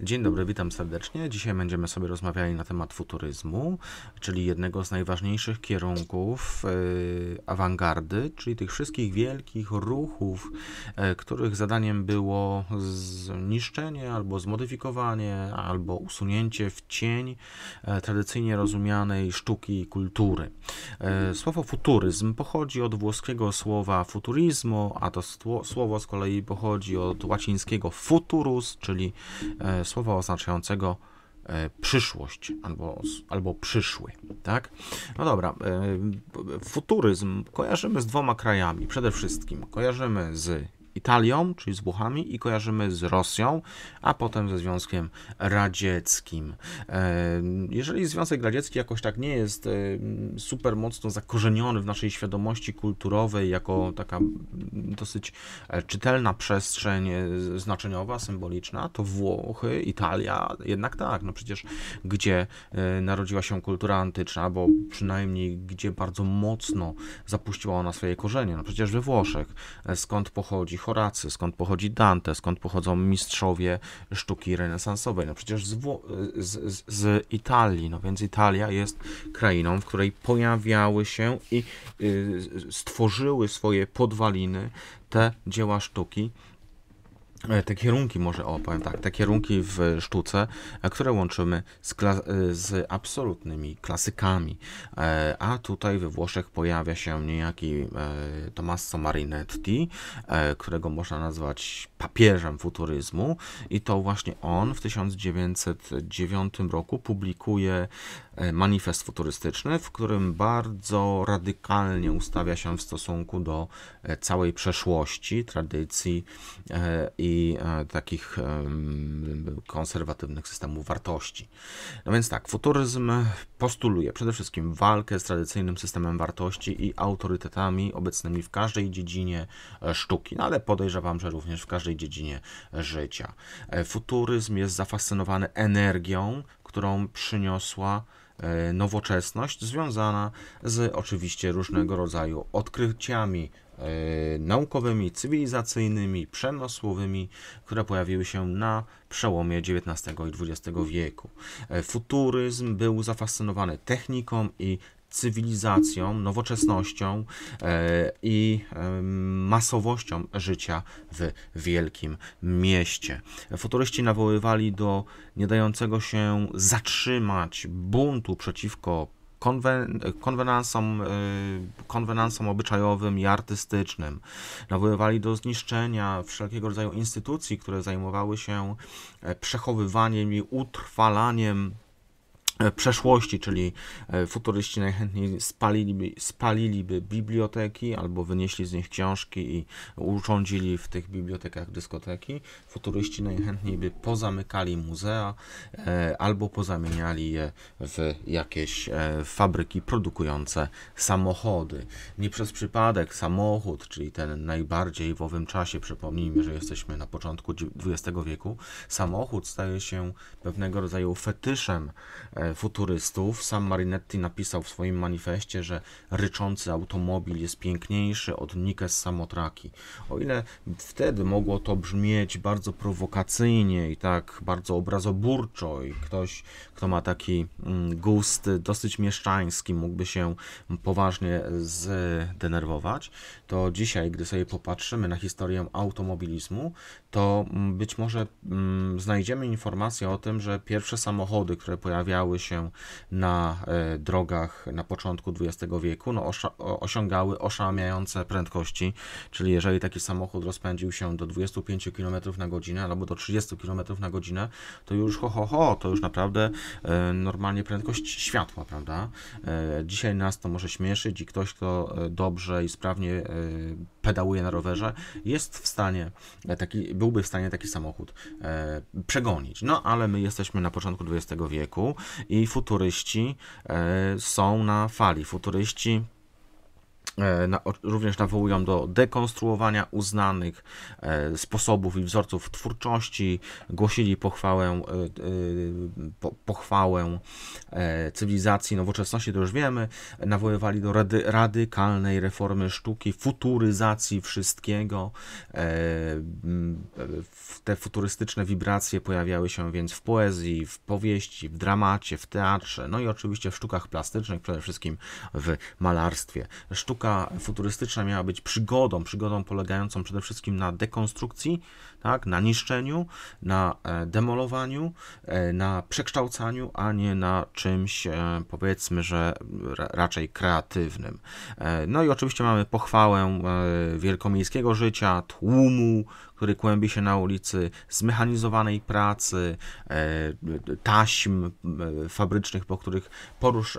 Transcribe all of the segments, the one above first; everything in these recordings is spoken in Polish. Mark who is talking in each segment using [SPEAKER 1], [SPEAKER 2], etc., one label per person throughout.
[SPEAKER 1] Dzień dobry, witam serdecznie. Dzisiaj będziemy sobie rozmawiali na temat futuryzmu, czyli jednego z najważniejszych kierunków e, awangardy, czyli tych wszystkich wielkich ruchów, e, których zadaniem było zniszczenie albo zmodyfikowanie, albo usunięcie w cień e, tradycyjnie rozumianej sztuki i kultury. Słowo futuryzm pochodzi od włoskiego słowa futurizmu, a to słowo z kolei pochodzi od łacińskiego futurus, czyli słowa oznaczającego e, przyszłość albo, albo przyszły, tak? No dobra, e, futuryzm kojarzymy z dwoma krajami. Przede wszystkim kojarzymy z Italią, czyli z Włochami i kojarzymy z Rosją, a potem ze Związkiem Radzieckim. E, jeżeli Związek Radziecki jakoś tak nie jest e, super mocno zakorzeniony w naszej świadomości kulturowej, jako taka dosyć e, czytelna przestrzeń znaczeniowa, symboliczna, to Włochy, Italia jednak tak, no przecież gdzie narodziła się kultura antyczna, albo przynajmniej gdzie bardzo mocno zapuściła ona swoje korzenie, no przecież we Włoszech, skąd pochodzi Horacy, skąd pochodzi Dante, skąd pochodzą mistrzowie sztuki renesansowej. No przecież z, z, z, Italii, no więc Italia jest krainą, w której pojawiały się i y, stworzyły swoje podwaliny te dzieła sztuki, te kierunki, może o, powiem tak, te kierunki w sztuce, e, które łączymy z, e, z absolutnymi klasykami. A tutaj we Włoszech pojawia się niejaki Tommaso Marinetti, którego można nazwać papieżem futuryzmu i to właśnie on w 1909 roku publikuje manifest futurystyczny, w którym bardzo radykalnie ustawia się w stosunku do całej przeszłości, tradycji i i e, takich konserwatywnych systemów wartości. No więc tak, futuryzm postuluje przede wszystkim walkę z tradycyjnym systemem wartości i autorytetami obecnymi w każdej dziedzinie e, sztuki, no ale podejrzewam, że również w każdej dziedzinie życia. E, futuryzm jest zafascynowany energią, którą przyniosła nowoczesność związana z oczywiście różnego rodzaju odkryciami E, naukowymi, cywilizacyjnymi, przemysłowymi, które pojawiły się na przełomie XIX i XX wieku. E, futuryzm był zafascynowany techniką i cywilizacją, nowoczesnością e, i masowością życia w wielkim mieście. Futuryści nawoływali do nie dającego się zatrzymać buntu przeciwko konwen, konwenansom, y, konwenansom obyczajowym i artystycznym. Nawoływali do zniszczenia wszelkiego rodzaju instytucji, które zajmowały się e, przechowywaniem i utrwalaniem E, przeszłości, czyli e, futuryści najchętniej spaliliby, spaliliby biblioteki albo wynieśli z nich książki i urządzili w tych bibliotekach dyskoteki. Futuryści najchętniej by pozamykali muzea e, albo pozamieniali je w jakieś fabryki produkujące samochody. Nie przez przypadek samochód, czyli ten najbardziej w owym czasie, przypomnijmy, że jesteśmy na początku XX wieku, samochód staje się pewnego rodzaju fetyszem futurystów. Sam Marinetti napisał w swoim manifestie, że ryczący automobil jest piękniejszy od Nikes Samotraki. O ile wtedy mogło to brzmieć bardzo prowokacyjnie i tak bardzo obrazoburczo i ktoś, kto ma taki mm, gust dosyć mieszczański, mógłby się poważnie zdenerwować, to dzisiaj, gdy sobie popatrzymy na historię automobilizmu, to mm, być może mm, znajdziemy informację o tym, że pierwsze samochody, które pojawiały się na e, drogach na początku XX wieku, no, osiągały oszałamiające prędkości, czyli jeżeli taki samochód rozpędził się do 25 km na godzinę albo do 30 km na godzinę, to już ho, ho, ho, to już naprawdę e, normalnie prędkość światła, prawda? E, dzisiaj nas to może śmieszyć i ktoś, kto dobrze i sprawnie pedałuje na rowerze, jest w stanie, taki, byłby w stanie taki samochód e, przegonić. No ale my jesteśmy na początku XX wieku i futuryści e, są na fali. Futuryści E, na, również nawołują do dekonstruowania uznanych e, sposobów i wzorców twórczości, głosili pochwałę, e, po, pochwałę cywilizacji, nowoczesności, to już wiemy, nawoływali do rady, radykalnej reformy sztuki, futuryzacji wszystkiego. Te futurystyczne wibracje pojawiały się więc w poezji, w powieści, w dramacie, w teatrze, no i oczywiście w sztukach plastycznych, przede wszystkim w malarstwie. Sztuka futurystyczna miała być przygodą, przygodą polegającą przede wszystkim na dekonstrukcji, tak, na niszczeniu, na e, demolowaniu, e, na przekształcaniu, a nie na czymś e, powiedzmy, że raczej kreatywnym. No i oczywiście mamy pochwałę wielkomiejskiego życia, tłumu, który kłębi się na ulicy, zmechanizowanej pracy, taśm fabrycznych, po których, porusz,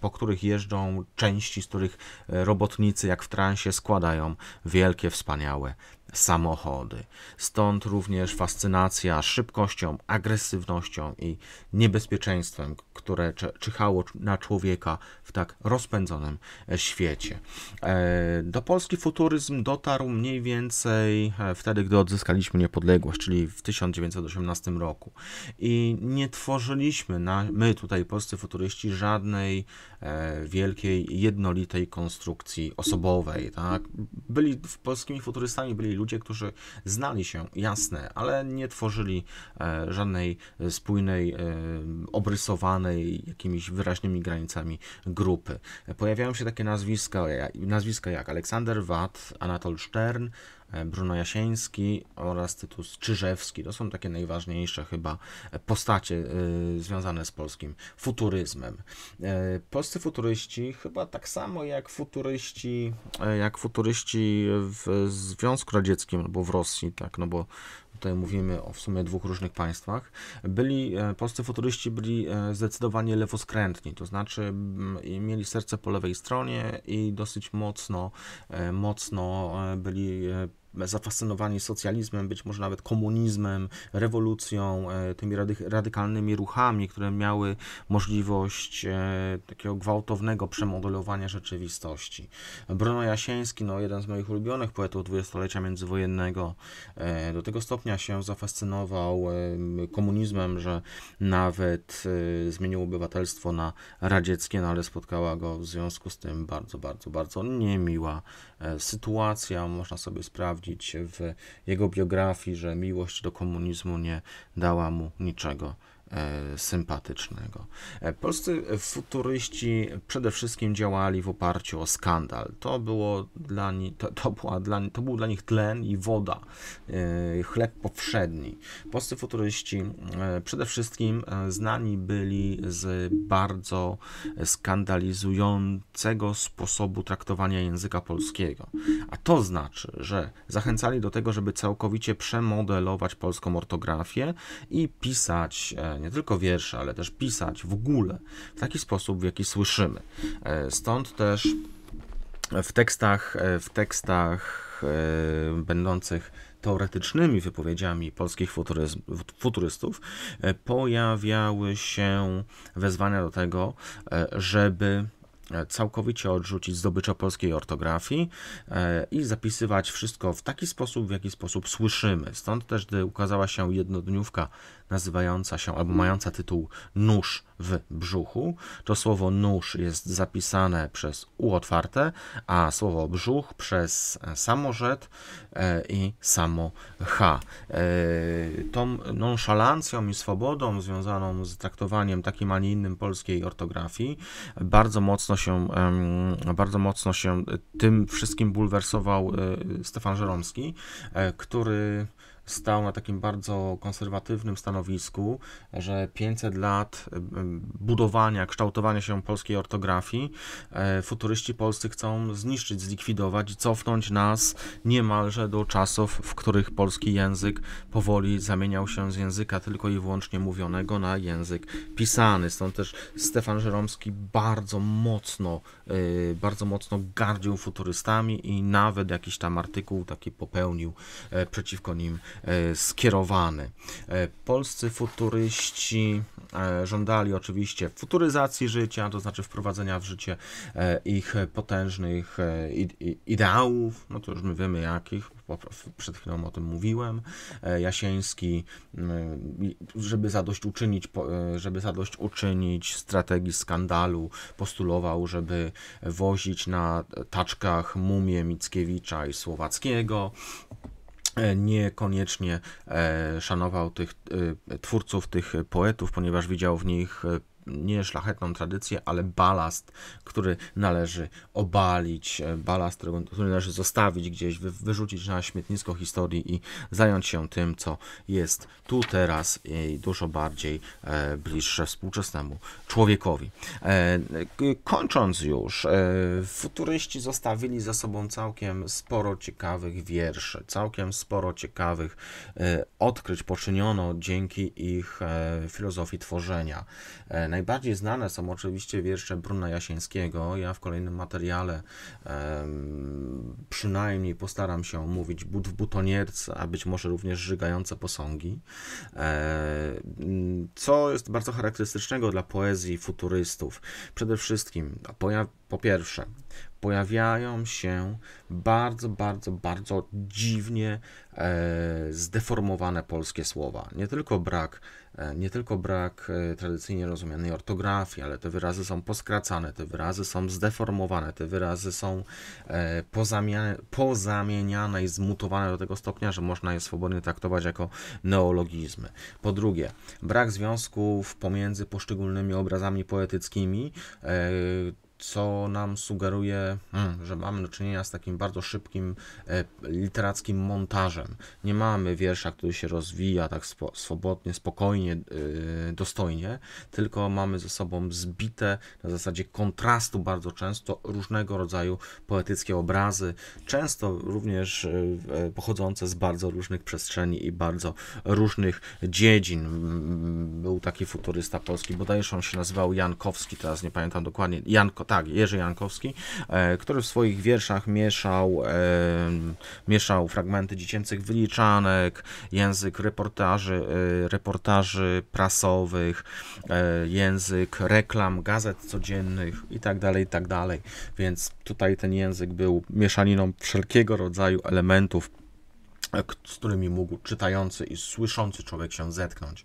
[SPEAKER 1] po których jeżdżą części, z których robotnicy jak w transie składają wielkie, wspaniałe samochody. Stąd również fascynacja szybkością, agresywnością i niebezpieczeństwem, które czyhało na człowieka w tak rozpędzonym e, świecie. E, do Polski futuryzm dotarł mniej więcej e, wtedy, gdy odzyskaliśmy niepodległość, czyli w 1918 roku. I nie tworzyliśmy, na, my tutaj, polscy futuryści, żadnej wielkiej, jednolitej konstrukcji osobowej. Tak? Byli polskimi futurystami byli ludzie, którzy znali się, jasne, ale nie tworzyli żadnej spójnej, obrysowanej jakimiś wyraźnymi granicami grupy. Pojawiają się takie nazwiska, nazwiska jak Aleksander Watt, Anatol Stern, e, Bruno Jasieński oraz Tytus Czyżewski. To są takie najważniejsze chyba postacie y, związane z polskim futuryzmem. Y, polscy futuryści chyba tak samo jak futuryści, jak futuryści w Związku Radzieckim albo w Rosji, tak, no bo tutaj mówimy o w sumie dwóch różnych państwach, byli, e, polscy futuryści byli e, zdecydowanie lewoskrętni, to znaczy mieli serce po lewej stronie i dosyć mocno, e, mocno byli zafascynowani socjalizmem, być może nawet komunizmem, rewolucją, e, tymi radykalnymi ruchami, które miały możliwość e, takiego gwałtownego przemodelowania rzeczywistości. Bruno Jasieński, no jeden z moich ulubionych poetów dwudziestolecia międzywojennego, e, do tego stopnia się zafascynował komunizmem, że nawet zmienił obywatelstwo na radzieckie, no ale spotkała go w związku z tym bardzo, bardzo, bardzo niemiła sytuacja. Można sobie sprawdzić, w jego biografii, że miłość do komunizmu nie dała mu niczego sympatycznego. E, polscy futuryści przede wszystkim działali w oparciu o skandal. To, było dla ni, to, to, była dla, to był dla nich tlen i woda, e, chleb powszedni. Polscy futuryści przede wszystkim znani byli z bardzo skandalizującego sposobu traktowania języka polskiego. A to znaczy, że zachęcali do tego, żeby całkowicie przemodelować polską ortografię i pisać nie tylko wiersze, ale też pisać w ogóle w taki sposób, w jaki słyszymy. E, stąd też w tekstach, e, w tekstach e, będących teoretycznymi wypowiedziami polskich futurystów pojawiały się wezwania do tego, żeby całkowicie odrzucić zdobycze polskiej ortografii i zapisywać wszystko w taki sposób, w jaki sposób słyszymy. Stąd też, gdy ukazała się jednodniówka nazywająca się albo mająca tytuł Nóż w brzuchu. To słowo nóż jest zapisane przez U otwarte, a słowo brzuch przez samorzet e, i samo H. E, tą nonszalancją i swobodą związaną z traktowaniem takim, a nie innym polskiej ortografii bardzo mocno się, bardzo mocno się tym wszystkim bulwersował e, Stefan Żeromski, który stał na takim bardzo konserwatywnym stanowisku, że 500 lat budowania, kształtowania się polskiej ortografii e, futuryści polscy chcą zniszczyć, zlikwidować cofnąć nas niemalże do czasów, w których polski język powoli zamieniał się z języka tylko i wyłącznie mówionego na język pisany. Stąd też Stefan Żeromski bardzo mocno, e, bardzo mocno gardził futurystami i nawet jakiś tam artykuł taki popełnił e, przeciwko nim skierowany. Polscy futuryści żądali oczywiście futuryzacji życia, to znaczy wprowadzenia w życie ich potężnych ideałów, no to już my wiemy jakich, przed chwilą o tym mówiłem. Jasieński, żeby zadośćuczynić, żeby zadośćuczynić strategii skandalu, postulował, żeby wozić na taczkach mumię Mickiewicza i Słowackiego niekoniecznie e, szanował tych e, twórców, tych poetów, ponieważ widział w nich e, nie szlachetną tradycję, ale balast, który należy obalić, e, balast, który, należy zostawić gdzieś, wy, wyrzucić na śmietnisko historii i zająć się tym, co jest tu, teraz i dużo bardziej e, bliższe współczesnemu człowiekowi. E, kończąc już, futuryści zostawili za sobą całkiem sporo ciekawych wierszy, całkiem sporo ciekawych odkryć poczyniono dzięki ich filozofii tworzenia. Najbardziej znane są oczywiście wiersze Bruna Jasińskiego. Ja w kolejnym materiale przynajmniej postaram się omówić But w butonierce, a być może również żygające posągi. E, co jest bardzo charakterystycznego dla poezji futurystów? Przede wszystkim, po pierwsze, pojawiają się bardzo, bardzo, bardzo dziwnie e, zdeformowane polskie słowa. Nie tylko brak, nie tylko brak e, tradycyjnie rozumianej ortografii, ale te wyrazy są poskracane, te wyrazy są zdeformowane, te wyrazy są e, pozamieniane, i zmutowane do tego stopnia, że można je swobodnie traktować jako neologizmy. Po drugie, brak związków pomiędzy poszczególnymi obrazami poetyckimi, e, co nam sugeruje, hmm, że mamy do czynienia z takim bardzo szybkim e, literackim montażem. Nie mamy wiersza, który się rozwija tak swobodnie, spokojnie, e, dostojnie, tylko mamy ze sobą zbite na zasadzie kontrastu bardzo często różnego rodzaju poetyckie obrazy, często również e, pochodzące z bardzo różnych przestrzeni i bardzo różnych dziedzin. Był taki futurysta polski, bodajże on się nazywał Jankowski, teraz nie pamiętam dokładnie, Janko, tak, Jerzy Jankowski, e, który w swoich wierszach mieszał, e, mieszał fragmenty dziecięcych wyliczanek, język reportaży, e, reportaży prasowych, język reklam, gazet codziennych itd., tak itd. Tak Więc tutaj ten język był mieszaniną wszelkiego rodzaju elementów z którymi mógł czytający i słyszący człowiek się zetknąć.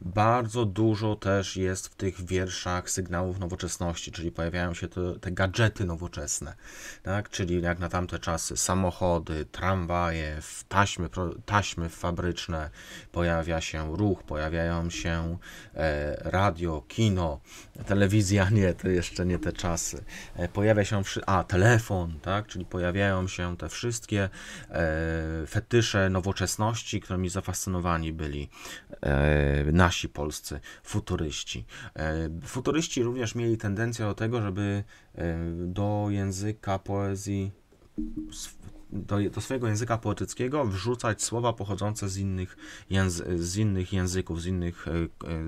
[SPEAKER 1] Bardzo dużo też jest w tych wierszach sygnałów nowoczesności, czyli pojawiają się te, te gadżety nowoczesne, tak? czyli jak na tamte czasy samochody, tramwaje, taśmy, taśmy fabryczne, pojawia się ruch, pojawiają się e, radio, kino, telewizja, nie, to jeszcze nie te czasy. E, pojawia się, a telefon, tak? czyli pojawiają się te wszystkie e, fetysze nowoczesności, którymi zafascynowani byli e, nasi polscy futuryści. E, futuryści również mieli tendencję do tego, żeby e, do języka poezji do, do swojego języka poetyckiego wrzucać słowa pochodzące z innych, języ, z innych języków, z innych, e,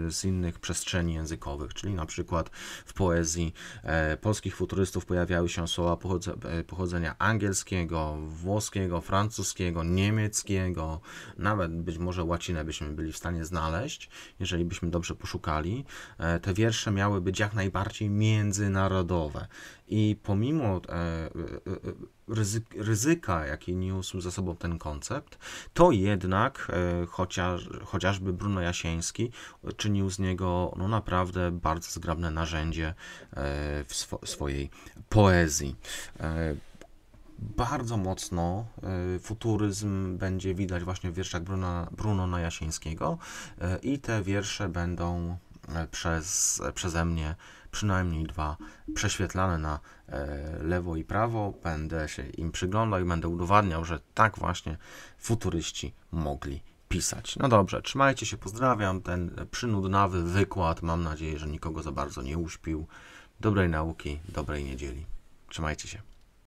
[SPEAKER 1] e, z innych przestrzeni językowych, czyli na przykład w poezji e, polskich futurystów pojawiały się słowa pochodze, pochodzenia angielskiego, włoskiego, francuskiego, niemieckiego, nawet być może łacinę byśmy byli w stanie znaleźć, jeżeli byśmy dobrze poszukali. Te wiersze miały być jak najbardziej międzynarodowe i pomimo e, e, e, ryzyka, jaki niósł ze sobą ten koncept, to jednak chociaż, chociażby Bruno Jasieński czynił z niego no, naprawdę bardzo zgrabne narzędzie w swo swojej poezji. Bardzo mocno futuryzm będzie widać właśnie w wierszach Bruno, Bruno Najasińskiego i te wiersze będą przez, przeze mnie przynajmniej dwa prześwietlane na e, lewo i prawo. Będę się im przyglądał i będę udowadniał, że tak właśnie futuryści mogli pisać. No dobrze, trzymajcie się, pozdrawiam. Ten przynudnawy wykład, mam nadzieję, że nikogo za bardzo nie uśpił. Dobrej nauki, dobrej niedzieli. Trzymajcie się.